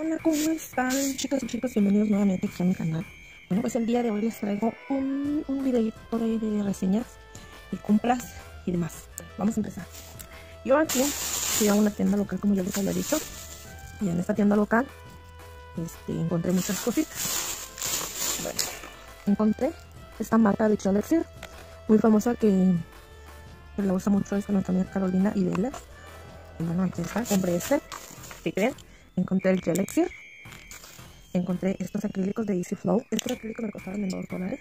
Hola, ¿cómo están chicas y chicos? Bienvenidos nuevamente aquí a mi canal. Bueno, pues el día de hoy les traigo un, un videito de, reseñas y compras y demás. Vamos a empezar. Yo aquí fui a una tienda local, como ya les había dicho. Y en esta tienda local este, encontré muchas cositas. Bueno, encontré esta marca de Chalexia, muy famosa que, la usa mucho es nuestra amiga Carolina y Vela. Bueno, aquí está, compré este. Si creen, encontré el Gelexir. Encontré estos acrílicos de Easy Flow. Estos acrílicos me costaron en 2 dólares.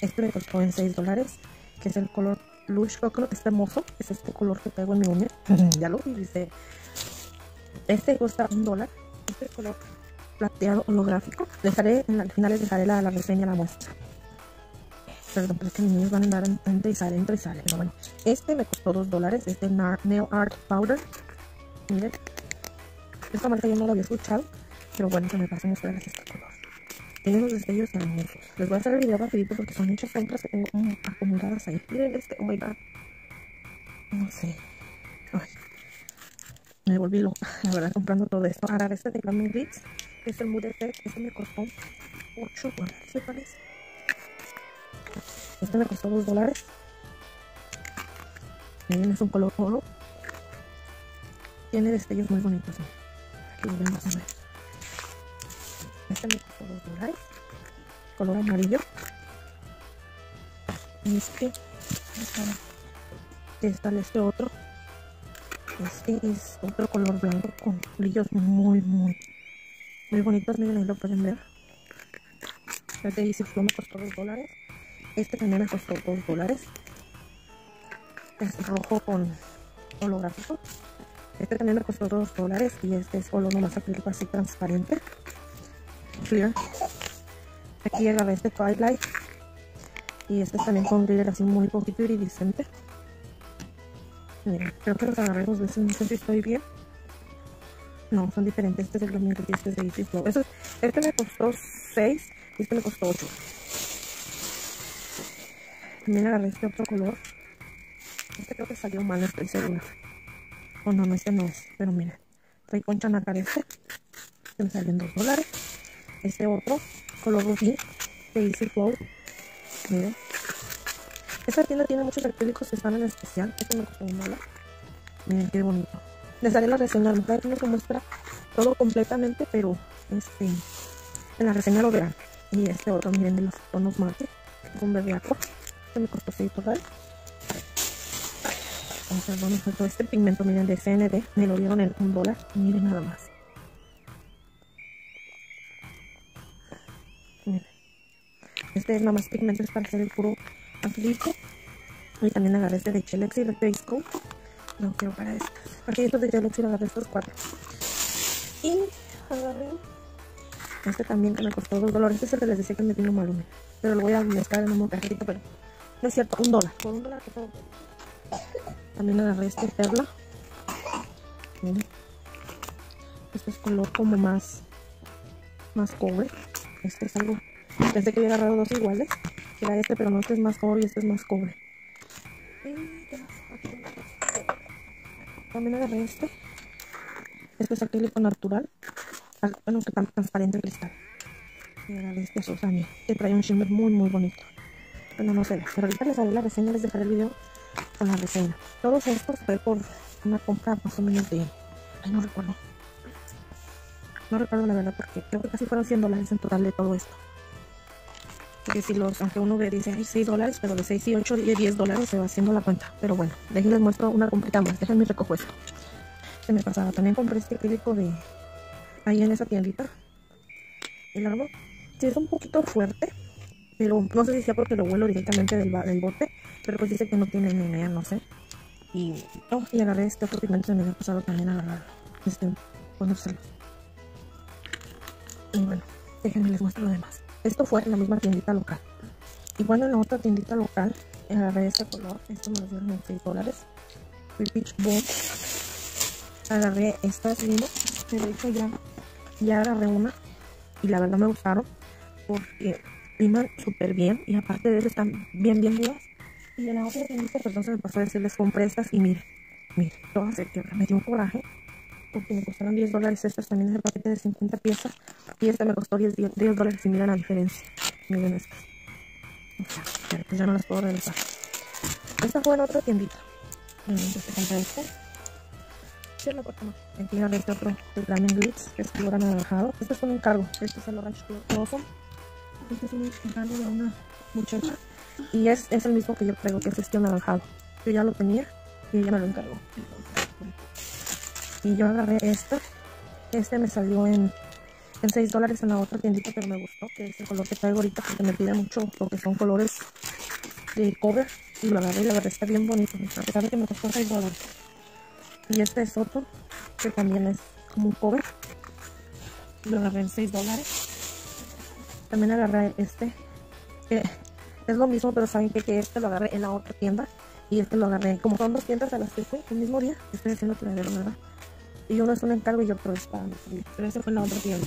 Este me costó en 6 dólares, que es el color Lush Coconut. Está hermoso. Es este color que pego en mi uña. ya lo dice. Este cuesta un dólar. Este color plateado holográfico. Dejaré, en al final les dejaré la, la reseña, la muestra. Perdón, pero es que mis niños van a andar entre y sale, entre y sale. Pero bueno, este me costó 2 dólares. Este Nail Art Powder. Miren. Esta marca yo no la había escuchado. Pero bueno, se me pasan ustedes este color. Tiene unos destellos hermosos. Les voy a hacer el video rapidito porque son muchas compras que tengo acumuladas ahí. Miren este, oh my god. No sé. Ay. Me volví loca, la verdad, comprando todo esto. Ahora, este de Glaming Glitz es el Mood Effect. Este me costó 8 dólares, me. Este me costó 2 dólares. Miren, es un color oro. Tiene destellos muy bonitos. ¿no? Este costó 2 dólares. Color amarillo. Este. Está este otro. Este es otro color blanco con brillos muy, muy, muy bonitos. Miren, ahí lo pueden ver. Este Flow me costó 2 dólares. Este también me costó 2 dólares. Es rojo con holográfico. Este también me costó 2 dólares. Y este es solo nomás acrílico así transparente. Clear. Aquí agarré este Twilight. Y este también con glitter así muy poquito iridiscente. Miren, creo que los agarré dos veces. No sé si estoy bien. No, son diferentes. Este es el Blooming y este es de Easy. Este, este me costó 6 y este me costó 8. También agarré este otro color. Este creo que salió mal, estoy segura. O no, no, este no es. Pero miren. Trae concha nácar este. Este me salió en 2 dólares. Este otro, color rubí, de Easy Flow. Miren. Esta tienda tiene muchos acrílicos que están en especial. Este me costó un dólar. Miren qué bonito. Les haré la reseña. A lo no se muestra todo completamente, pero este en la reseña lo verán. Y este otro, miren, de los tonos mate. Un verde. Este me costó 6 dólares. Faltó este pigmento, miren, de CND. Me lo dieron en un dólar. Miren nada más. Miren. Este es nada más pigmento, es para hacer el puro acrílico. Y también agarré este de Chelex y de Base Coat. No quiero para estas. Porque estos de Chelex y agarré estos cuatro. Y agarré este también que me costó 2 dólares. Este es el que les decía que me vino mal Pero lo voy a mezclar en un cajetito, pero no es cierto, un dólar. Por un dólar que. También agarré este perla. Este es color como más, más cobre. Este es algo. Pensé que había agarrado dos iguales. Era este, pero no, este es más cobre y este es más cobre. También agarré este. Este es acrílico natural. Bueno, que tan transparente cristal. Y agarré este Susani. Que trae un shimmer muy, muy bonito. Bueno, no se ve. Pero ahorita les haré la reseña. Les dejaré el video con la reseña. Todos estos fue por una compra más o menos de... Ay, no recuerdo. No recuerdo la verdad porque creo que casi fueron 100 dólares en total de todo esto. Que si los, aunque uno ve, dice, hay 6 dólares, pero de 6 y 8 y 10 dólares se va haciendo la cuenta. Pero bueno, déjenles muestro una comprita más. Déjenme recojo esto. Se me pasaba. También compré este acrílico de... Ahí en esa tiendita. El árbol. Sí, es un poquito fuerte. Pero no sé si sea porque lo huelo directamente del, del bote. Pero pues dice que no tiene ni idea, no sé. Y, oh, y agarré este otro pigmento. Se me había pasado también a agarrar. Este, ponérselo. Y bueno, déjenme les muestro lo demás. Esto fue en la misma tiendita local. Bueno, en la otra tiendita local agarré este color. Esto me lo dieron en 6 dólares. Peach. Agarré estas limas. De hecho ya, ya agarré una. Y la verdad me gustaron. Porque liman súper bien. Y aparte de eso están bien, bien duras. Y en la otra tiendita, perdón, se me pasó a decirles compré estas. Y miren, miren, todas se quebran. Me dio un coraje. porque me costaron 10 dólares. Estas también es el paquete de 50 piezas. Y este me costó 10, 10 dólares. Y miren la diferencia. Miren estas. pues ya no las puedo regresar. Esta fue en otra tiendita. Entonces compré este. Cierra puerta más. Aquí este otro de Flaming Glitz, que es color anaranjado. Este es un encargo. Este es el Orange Blossom. Este es un encargo de una muchacha. Y es, es el mismo que yo traigo, que es este anaranjado. Yo ya lo tenía y ella me lo encargó. Y yo agarré este. Este me salió en, en 6 dólares en la otra tiendita, pero me gustó, que es el color que traigo ahorita, porque me pide mucho lo que son colores de cover. Y lo agarré y la verdad está bien bonito, a pesar de que me costó 6 dólares. Y este es otro, que también es como un cover. Lo agarré en 6 dólares. También agarré este, que es lo mismo, pero saben que, que este lo agarré en la otra tienda. Y este lo agarré, como son dos tiendas a las que fui el mismo día, estoy haciendo playero, ¿verdad? Y uno es un encargo y otro es para Pero ese fue en la otra tienda.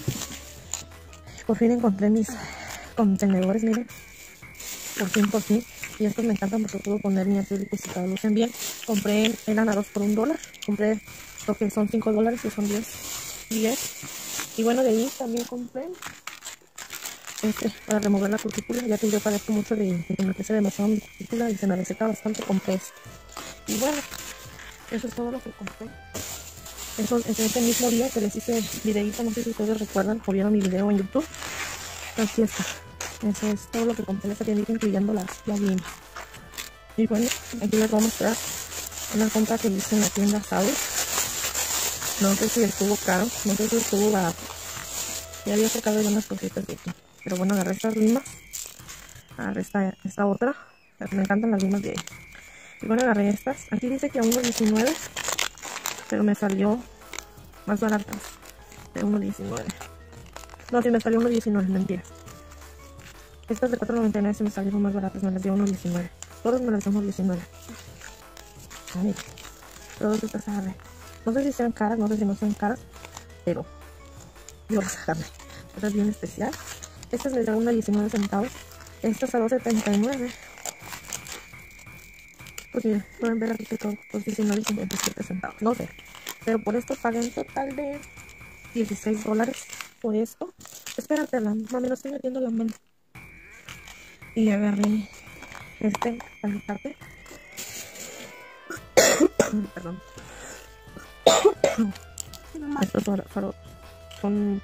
Por fin encontré mis contenedores, miren. Por fin, por fin. Y estos me encantan porque puedo poner mi acrílico y todos lucen bien. Compré, eran a dos por un dólar. Compré lo que son 5 dólares y son 10. 10. Y bueno, de ahí también compré este para remover la cutícula. Ya que yo padezco mucho de, crece demasiado mi cutícula y se me reseca bastante. Compré este. Y bueno, eso es todo lo que compré. Eso, es ese mismo día que les hice videito, no sé si ustedes recuerdan o vieron mi video en YouTube. Así está. Eso es todo lo que compré en esta tiendita, incluyendo las, las Y bueno, aquí les voy a mostrar una compra que hice en la tienda ¿sabes? No sé si estuvo caro, no sé si estuvo barato. Ya había sacado ya unas cositas de aquí. Pero bueno, agarré estas limas. Agarré esta, otra. Me encantan las limas de Y bueno, agarré estas. Aquí dice que a 1.19 pero me salió más barata de 1.19 no, si me salió 1.19, mentiras estas de 4.99 se me salieron más baratas, me las dio 1.19 todas me las dio 1.19 Ay, todas estas agarré. No sé si sean caras, no sé si no sean caras pero yo las agarré. Esta es bien especial estas me dieron 1.19 centavos estas a 12.39 pues sí, pueden ver aquí que todo por 19 y 57 centavos, no sé. Pero por esto pagué un total de 16 dólares por esto. Espérate, la mami, no estoy metiendo la mano. Y agarré este alicate. Perdón. Estos son, son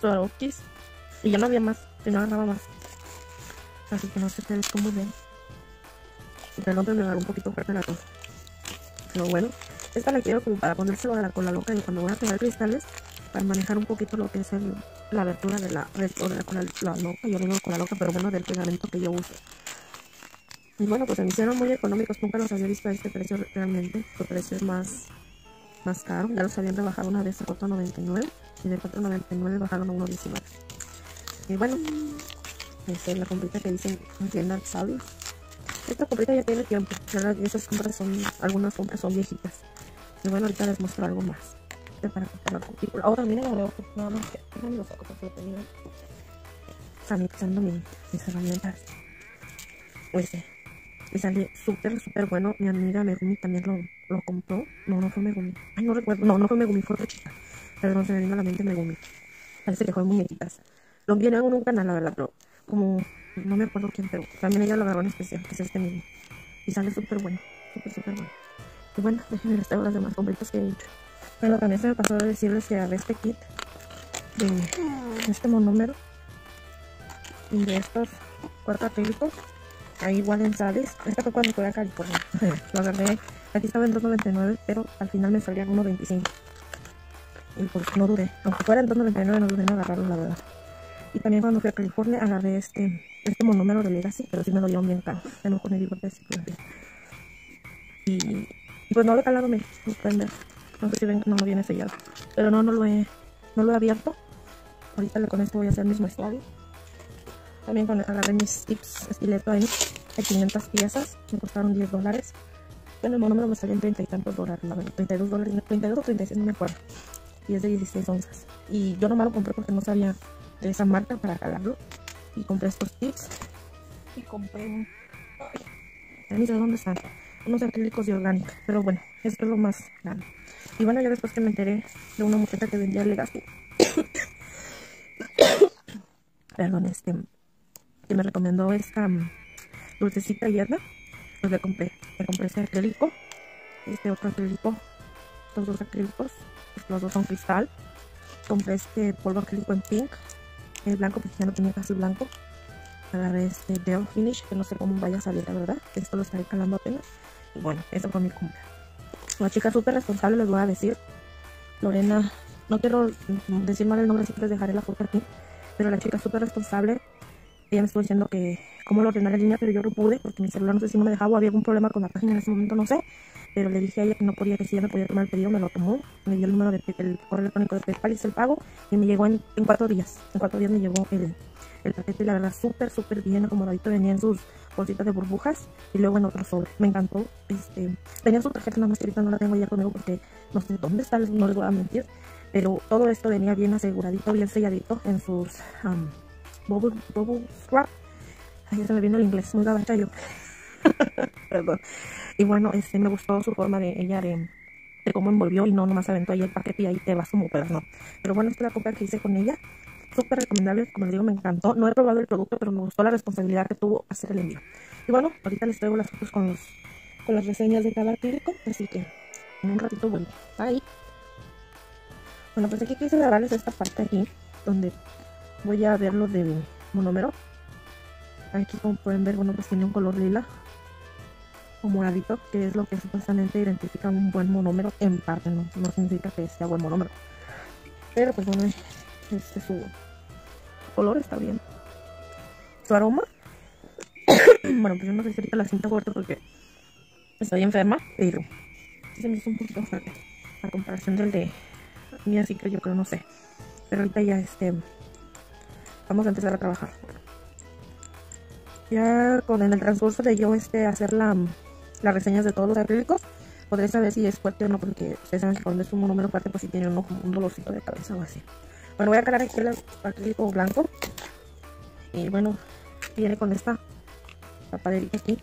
Swarovskis. Y ya no había más, si no agarraba más. Así que no sé ustedes cómo ven. El nombre me agarró un poquito fuerte la cosa. Pero bueno, esta la quiero como para ponérselo a la cola loca y cuando voy a pegar cristales, para manejar un poquito lo que es el, la abertura de la red o de la cola loca. Yo digo cola loca, pero bueno, del pegamento que yo uso. Y bueno, pues se me hicieron muy económicos. Nunca los había visto a este precio realmente. Su precio es más, más caro. Ya los habían rebajado una vez a 4.99 y de 4.99 bajaron a 1.19. Y bueno, esta es la comprita que dicen en tienda Sabios. Esta comprita ya tiene tiempo. ¿verdad? Esas compras son, algunas compras son viejitas. Y bueno, ahorita les muestro algo más. Para comprar. Ahora miren la veo. Nada más que no lo saco porque lo tenía sanitizando mi, mis herramientas. Pues sí. Y salió súper, súper bueno. Mi amiga Megumi también lo, lo compró. No, no fue Megumi. Ay, no recuerdo. No, no fue Megumi, fue otra chica. Pero no se me vino a la mente Megumi. Parece que fue muñequitas. Lo vi en un canal, la verdad, pero como no me acuerdo quién, pero también ella lo agarró en especial, que es este mismo. Y sale súper bueno, súper, súper bueno. Y bueno, déjenme les traigo las demás compritas que he hecho. Bueno, también se me pasó a decirles que agarré este kit de este monómero y de estos cuartos acrílicos. Ahí igual en sales. Esta fue cuando fui a California. lo agarré, aquí estaba en 2.99, pero al final me salía en 1.25. Y pues no dudé. Aunque fuera en 2.99 no dudé en agarrarlo, la verdad. Y también cuando fui a California agarré este este monómero de Legacy, pero sí me lo dieron bien caro. Tengo con el de y, y pues no lo he calado, me sorprende. No sé si ven no lo viene sellado. Pero no, no lo he, no lo he abierto. Ahorita con esto voy a hacer mismo estadio. También con, agarré mis tips estileto ahí. Hay 500 piezas. Me costaron 10 dólares. Bueno, el monómero me salió en 30 y tantos dólares. La verdad, 32 dólares, 32 o 36, no me acuerdo. Y es de 16 onzas. Y yo nomás lo compré porque no sabía de esa marca para calarlo y compré estos tips y compré un... Ay, de dónde están. unos acrílicos de orgánica. Pero bueno, esto es lo más grande. Y bueno, ya después que me enteré de una muchacha que vendía Legacy. Perdón, este. Que me recomendó esta um, dulcecita hierba. Pues le compré. Le compré este acrílico. Este otro acrílico. Estos dos acrílicos. Los dos son cristal. Compré este polvo acrílico en pink. El blanco porque ya no tenía casi blanco. Agarré este Dell Finish, que no sé cómo vaya a salir, la verdad. Esto lo estaré calando apenas. Y bueno, eso fue mi cumple. Una chica súper responsable, les voy a decir. Lorena, no quiero decir mal el nombre, que les dejaré la foto aquí. Pero la chica súper responsable. Ella me estuvo diciendo que cómo lo ordenar en línea, pero yo no pude porque mi celular no sé si no me dejaba o había algún problema con la página en ese momento, no sé. Pero le dije a ella que no podía, que si ella me podía tomar el pedido, me lo tomó. Me dio el número de el correo electrónico de PayPal, hice el pago y me llegó en, en cuatro días. En cuatro días me llegó el, el paquete, la verdad, súper, súper bien acomodadito. Venía en sus bolsitas de burbujas y luego en otro sobre. Me encantó. Este, tenía su tarjeta, nada más que ahorita no la tengo ya conmigo porque no sé dónde está, no les voy a mentir. Pero todo esto venía bien aseguradito, bien selladito en sus um, bubble, bubble wrap. Ahí se me vino el inglés, muy gabacha yo. Perdón. Y bueno, este, me gustó su forma de ella de, cómo envolvió y no nomás aventó ahí el paquete y ahí te vas como pero no. Pero bueno, esta es la compra que hice con ella súper recomendable, como les digo, me encantó. No he probado el producto, pero me gustó la responsabilidad que tuvo hacer el envío. Y bueno, ahorita les traigo las fotos con, los, con las reseñas de cada acrílico, así que en un ratito vuelvo. Ahí. Bueno, pues aquí quise grabarles esta parte aquí, donde voy a ver lo de monómero. Aquí como pueden ver, bueno, pues tiene un color lila o moradito, que es lo que supuestamente identifica un buen monómero en parte, no, no significa que sea buen monómero. Pero pues bueno, este su color está bien. Su aroma. bueno, pues yo no sé si ahorita la siento fuerte porque estoy enferma, pero se me hizo un poquito fuerte. A comparación del de mi así que yo creo, no sé. Pero ahorita ya este vamos a empezar a trabajar. Ya con en el transcurso de yo este hacer la, las reseñas de todos los acrílicos, podré saber si es fuerte o no, porque ustedes saben que cuando es un número fuerte, pues si tiene como un dolorcito de cabeza o así. Bueno, voy a calar aquí el acrílico blanco. Y bueno, viene con esta tapaderita aquí.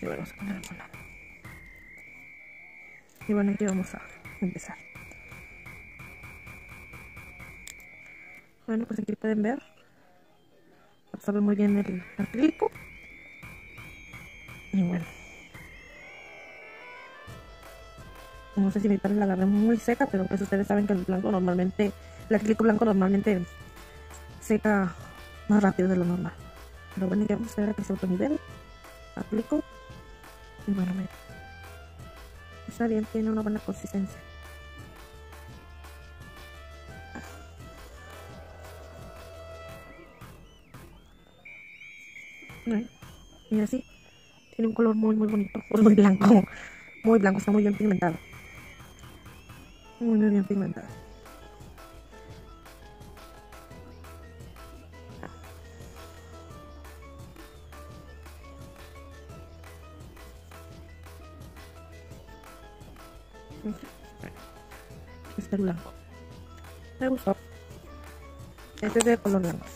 Y bueno, vamos a poner con la... Y bueno, aquí vamos a empezar. Bueno, pues aquí pueden ver. Sabe muy bien el acrílico. Y bueno. no sé si mi padre la agarré muy seca, pero pues ustedes saben que el blanco normalmente, el acrílico blanco normalmente seca más rápido de lo normal. Pero bueno, ya vamos a ver a que se nivel. Aplico. Y bueno, mira. Está bien, tiene una buena consistencia. Y así, tiene un color muy, muy bonito, muy blanco, muy blanco, está muy bien pigmentado muy bien pigmentada. Este es blanco. Me gustó. Este es de color blanco.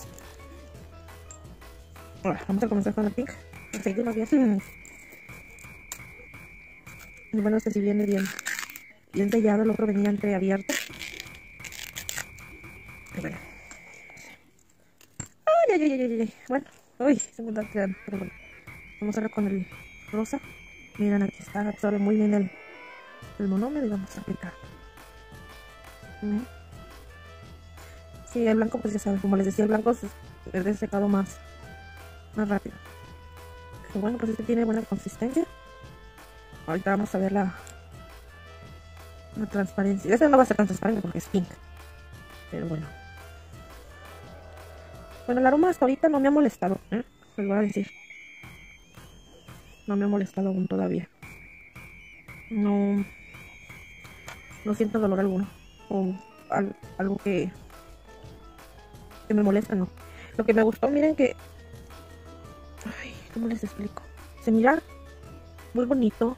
Vamos a comenzar con el pink. No bien. Bueno, este si viene bien bien sellado, el otro venía entreabierto. bueno. Ay, ay, ay, ay, ay. Bueno, uy, se me pero bueno. Vamos a ver con el rosa. Miren, aquí está, absorbe muy bien el, el monómero y vamos a aplicar. Sí, el blanco, pues ya saben, como les decía, el blanco es de secado más, más rápido. Bueno, pues este tiene buena consistencia. Ahorita vamos a ver la, transparencia. Esta no va a ser transparente porque es pink. Pero bueno. Bueno, el aroma hasta ahorita no me ha molestado. ¿eh? Les voy a decir. No me ha molestado aún todavía. No. No siento dolor alguno. O algo que. Que me molesta, no. Lo que me gustó, miren que. ¿Cómo les explico? Se mira muy bonito.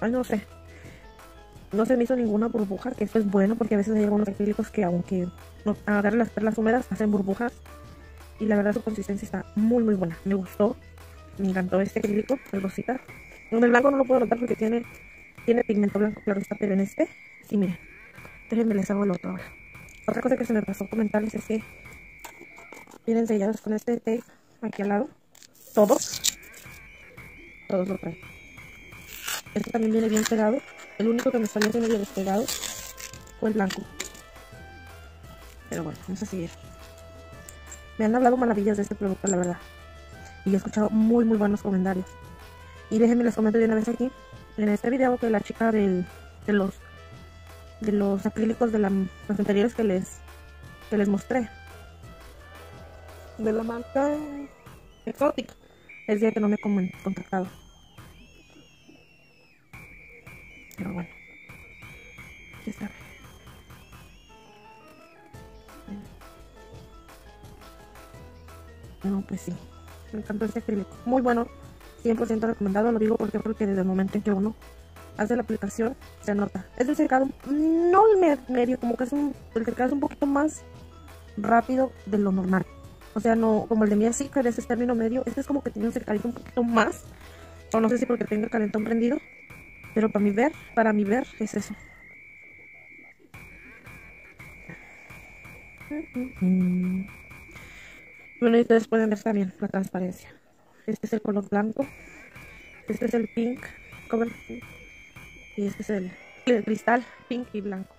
Ay, no sé no se me hizo ninguna burbuja, que eso es bueno porque a veces hay algunos acrílicos que aunque no, las perlas húmedas hacen burbujas y la verdad su consistencia está muy muy buena, me gustó Me encantó este acrílico, el rosita. En el blanco no lo puedo notar porque tiene, tiene pigmento blanco, claro está, pero en este, sí, miren. Déjenme les hago el otro ahora. Otra cosa que se me pasó comentarles es que vienen sellados con este tape aquí al lado. Todos. Todos lo traen. Este también viene bien pegado. El único que me salió así medio despegado fue el blanco. Pero bueno, vamos a seguir. Me han hablado maravillas de este producto, la verdad. Y he escuchado muy, muy buenos comentarios. Y déjenme les comento de una vez aquí. En este video que la chica del, de los de los acrílicos de la, los anteriores que les que les mostré. De la marca Exotic. Es día que no me he contactado. Pero bueno. Ya está. No, pues sí. Me encantó este acrílico. Muy bueno. 100% recomendado. Lo digo porque porque desde el momento en que uno hace la aplicación se nota. Es el secado, no el medio, como que es un, el secado es un poquito más rápido de lo normal. O sea, no como el de mi que es término medio. Este es como que tiene un secadito un poquito más. O no sé si porque tengo el calentón prendido. Pero para mi ver, para mi ver es eso. Bueno, y ustedes pueden ver también la transparencia. Este es el color blanco. Este es el pink. Y este es el, el cristal pink y blanco.